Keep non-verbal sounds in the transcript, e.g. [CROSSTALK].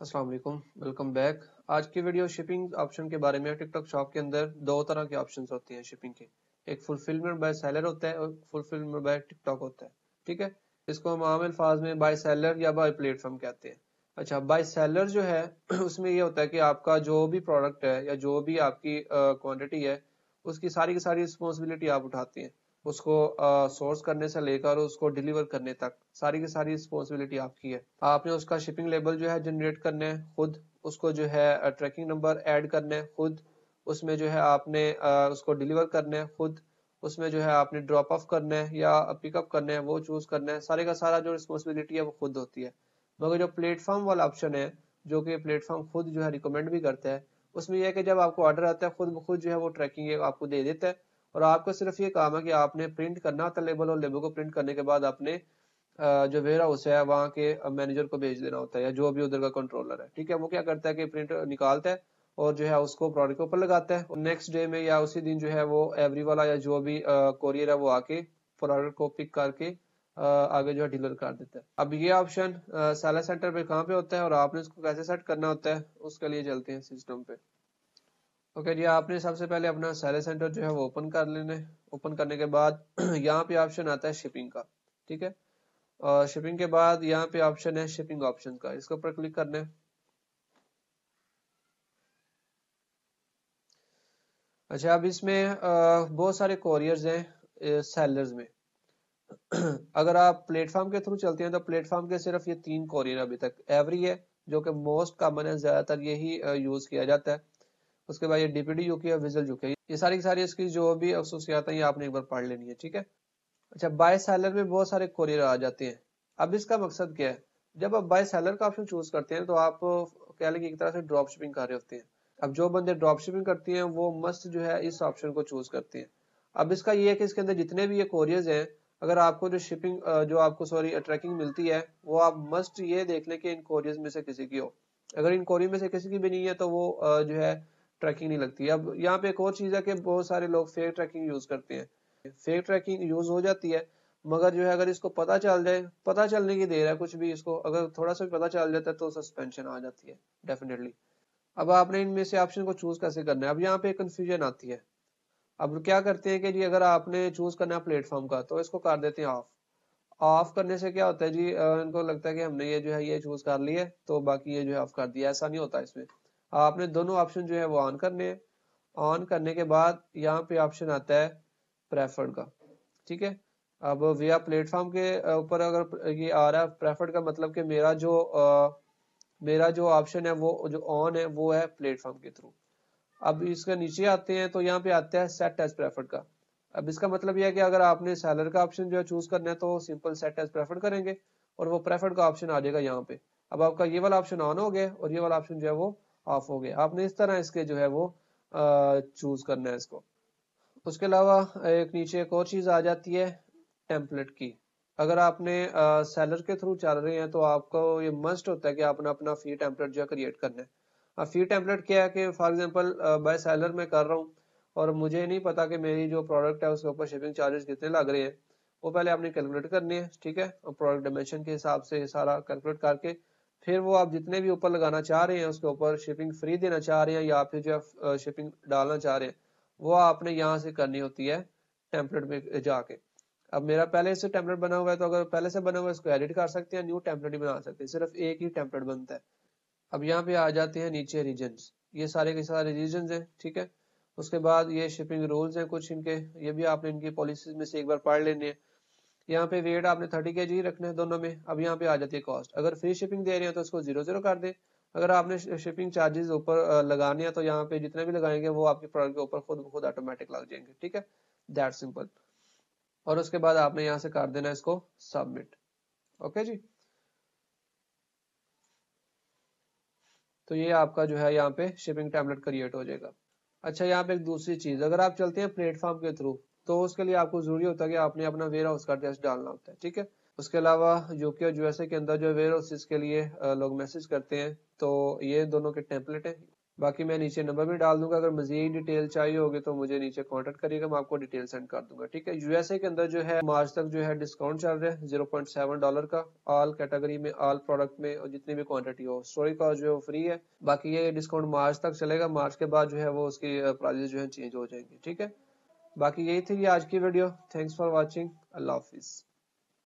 अस्सलाम वालेकुम बैक आज की वीडियो शिपिंग ऑप्शन के बारे में टिकटॉक शॉप के अंदर दो तरह के ऑप्शंस होते हैं शिपिंग के। एक फुलफिलमेंट बाय सेलर होता है और फुलफिलमेंट बाय टिकटॉक होता है, ठीक है? इसको हम आम अल्फाज में बाय सेलर या बाय प्लेटफॉर्म कहते हैं। अच्छा बाय सेलर जो है, [CLEARS THROAT] उसमें यह होता है कि आपका जो भी प्रोडक्ट है या जो भी आपकी क्वांटिटी है, उसकी सारी की सारी रिस्पॉन्सिबिलिटी आप उठाते हैं। उसको सोर्स uh, करने से लेकर उसको डिलीवर करने तक। सारी की सारी रिस्पॉन्सिबिलिटी आपकी है। आपने उसका शिपिंग लेबल जो है जनरेट करना है खुद उसको जो है ट्रैकिंग नंबर ऐड करना है खुद उसमें जो है आपने uh, उसको डिलीवर करना है खुद उसमें जो है आपने ड्रॉप ऑफ़ करना है या पिकअप करना है वो चूज़ करना है सारे का सारा जो रिस्पॉन्सिबिलिटी है वो खुद होती है। मगर जो प्लेटफॉर्म वाला ऑप्शन है जो कि प्लेटफॉर्म खुद जो है रिकमेंड भी करता है उसमें यह है कि जब आपको ऑर्डर आता है खुद खुद जो है वो ट्रैकिंग आपको दे देता है। और आपको सिर्फ़ ये काम है कि आपने प्रिंट करना होता लेबल और लेबल को प्रिंट करने के बाद आपने जो वेयर हाउस है, वहाँ के मैनेजर को भेज देना होता है या जो भी उधर का कंट्रोलर है। ठीक है? वो क्या करता है कि प्रिंट निकालता है और जो है उसको प्रोडक्ट के ऊपर लगाता है। नेक्स्ट डे में या उसी दिन जो है वो एवरी वाला या जो भी कोरियर है वो आके प्रोडक्ट को पिक करके आगे जो है डिलीवर कर देता है। अब ये ऑप्शन सेलर सेंटर पे कहाँ पे होता है और आपने इसको कैसे सेट करना होता है, उसके लिए चलते हैं सिस्टम पे। ओके okay, जी आपने सबसे पहले अपना सेलर सेंटर जो है वो ओपन कर लेना है। ओपन करने [CLEARS THROAT] के बाद यहाँ पे ऑप्शन आता है शिपिंग का ठीक है? और शिपिंग के बाद यहाँ पे ऑप्शन है शिपिंग ऑप्शन का। इसके ऊपर क्लिक करना है। अच्छा अब इसमें बहुत सारे कोरियर्स हैं सेलर्स में। [CLEARS THROAT] अगर आप प्लेटफॉर्म के थ्रू चलते हैं तो प्लेटफॉर्म के सिर्फ़ ये तीन कोरियर अभी तक। एवरी है जो कि मोस्ट कॉमन है ज़्यादातर यही यूज़ किया जाता है। उसके बाद ये डीपीडी यूके और विजल यूके ये सारी की सारी इसकी जो भी अफसूसियात है, ये आपने एक बार पढ़ लेनी है, ठीक है? अच्छा बाय सेलर में बहुत सारे कोरियर आ जाते हैं। अब इसका मकसद क्या है? जब आप बाय सेलर का ऑप्शन चूज़ करते हैं तो आप कह लेंगे एक तरह से ड्रॉप शिपिंग कर रहे होते हैं। अब जो बंदे ड्रॉप शिपिंग करती हैं, वो मस्ट जो है इस ऑप्शन को चूज़ करते हैं। अब इसका ये है कि इसके अंदर जितने भी ये कोरियर्स हैं, अगर आपको जो शिपिंग जो आपको सॉरी ट्रैकिंग मिलती है, वो आप मस्ट ये देख लें कि इन कोरियर्स में से किसी की हो। अगर इन कोरियर में से किसी की भी नहीं है तो वो जो है ट्रैकिंग नहीं लगती। अब यहाँ पे एक और चीज़ है कि बहुत सारे लोग फेक ट्रैकिंग यूज़ करते हैं। फेक ट्रैकिंग यूज़ हो जाती है, मगर जो है अगर इसको पता चल जाए, पता चलने की देर है कुछ भी इसको, अगर थोड़ा सा भी पता चल जाता है तो सस्पेंशन आ जाती है डेफिनेटली अब आपने इनमें से ऑप्शन को चूज़ कैसे करना है? अब यहाँ पे कंफ्यूजन आती है। अब क्या करते हैं कि जी अगर आपने चूज़ करना है प्लेटफॉर्म का तो इसको कर देते हैं ऑफ़ ऑफ़ करने से क्या होता है जी इनको लगता है कि हमने ये जो है, ये चूज़ कर लिया है तो बाकी ये जो है ऑफ़ कर दिया। ऐसा नहीं होता इसमें। आपने दोनों ऑप्शन जो है वो ऑन करने हैं। ऑन करने के बाद यहाँ पे ऑप्शन आता है प्रेफर्ड का। ठीक है? अब विया प्लेटफॉर्म के ऊपर अगर ये आ रहा है प्रेफर्ड का मतलब कि मेरा जो आ, मेरा जो ऑप्शन है वो जो ऑन है वो है प्लेटफॉर्म के थ्रू अब इसके नीचे आते हैं तो यहाँ पे आता है सेट एज प्रेफर्ड का। अब इसका मतलब यह है कि अगर आपने सैलर का ऑप्शन जो है चूज़ करना है तो सिंपल सेट एज प्रेफर्ड करेंगे और वो प्रेफर्ड का ऑप्शन आ जाएगा यहाँ पे। अब आपका ये वाला ऑप्शन ऑन हो गया और ये वाला ऑप्शन जो है वो ऑफ़ हो गया। आपने इस तरह इसके जो है वो चूज़ करना है इसको। उसके अलावा एक नीचे एक और चीज़ आ जाती है टेम्पलेट की। अगर आपने सेलर के थ्रू चल रहे हैं तो आपको ये मस्ट होता है कि आपने अपना फ़ी टेम्पलेट जो है क्रिएट करना है। अब फ़ी टेम्पलेट क्या है कि फॉर एग्जांपल बाय सेलर में कर रहा हूँ, और मुझे नहीं पता कि मेरी जो प्रोडक्ट है, उसके ऊपर शिपिंग चार्जेस कितने लग रहे हैं। वो पहले आपने कैलकुलेट करनी है, ठीक है? प्रोडक्ट डायमेंशन के हिसाब से सारा कैलकुलेट करके फिर वो आप जितने भी ऊपर लगाना चाह रहे हैं, उसके ऊपर शिपिंग फ्री देना चाह रहे हैं या फिर जो है शिपिंग डालना चाह रहे हैं, वो आपने यहाँ से करनी होती है टेम्पलेट में जाके। अब मेरा पहले से टेम्पलेट बना हुआ है तो अगर पहले से बना हुआ है, इसको एडिट कर सकते हैं न्यू टेम्पलेट ही बना सकते हैं, सिर्फ़ एक ही टेम्पलेट बनता है। अब यहाँ पे आ जाते हैं नीचे रीजन ये सारे के सारे रीजन है, ठीक है? उसके बाद ये शिपिंग रूल्स हैं कुछ इनके, ये भी आपने इनकी पॉलिसीज़ में से एक बार पढ़ लेने हैं। यहाँ पे वेट आपने थर्टी के जी रखने हैं दोनों में। अब यहाँ पे आ जाती है कॉस्ट अगर फ्री शिपिंग दे रहे हैं तो इसको ज़ीरो ज़ीरो कर दे। अगर आपने शिपिंग चार्जेस ऊपर लगाने हैं तो यहाँ पे जितने भी लगाएँगे वो आपके प्रोडक्ट के ऊपर खुद खुद ऑटोमेटिक लग जाएँगे, ठीक है? दैट सिंपल और उसके बाद आपने यहाँ से कर देना इसको सबमिट ओके जी? तो ये आपका जो है यहाँ पे शिपिंग टैबलेट क्रिएट हो जाएगा। अच्छा यहाँ पे एक दूसरी चीज़। अगर आप चलते हैं प्लेटफॉर्म के थ्रू तो उसके लिए आपको ज़रूरी होता है कि आपने अपना वेयर हाउस का एड्रेस डालना होता है, ठीक है? उसके अलावा यूके और यूएसए के अंदर जो वेयर हाउसेस के लिए लोग मैसेज करते हैं। तो ये दोनों के टेम्पलेट है। बाकी मैं नीचे नंबर भी डाल दूँगा। अगर मजीद डिटेल चाहिए होगी तो मुझे नीचे कॉन्टेक्ट करिएगा, मैं आपको डिटेल सेंड कर दूँगा, ठीक है? यूएसए के अंदर जो है मार्च तक जो है डिस्काउंट चल रहा है ज़ीरो पॉइंट सेवन डॉलर का। ऑल कैटेगरी में ऑल प्रोडक्ट में और जितनी भी क्वांटिटी हो स्टोरी का जो है वो फ्री है। बाकी ये डिस्काउंट मार्च तक चलेगा। मार्च के बाद जो है वो उसकी प्राइजेस जो है चेंज हो जाएँगी, ठीक है? बाकी यही थी आज की video. Thanks for watching Allah हाफिज़।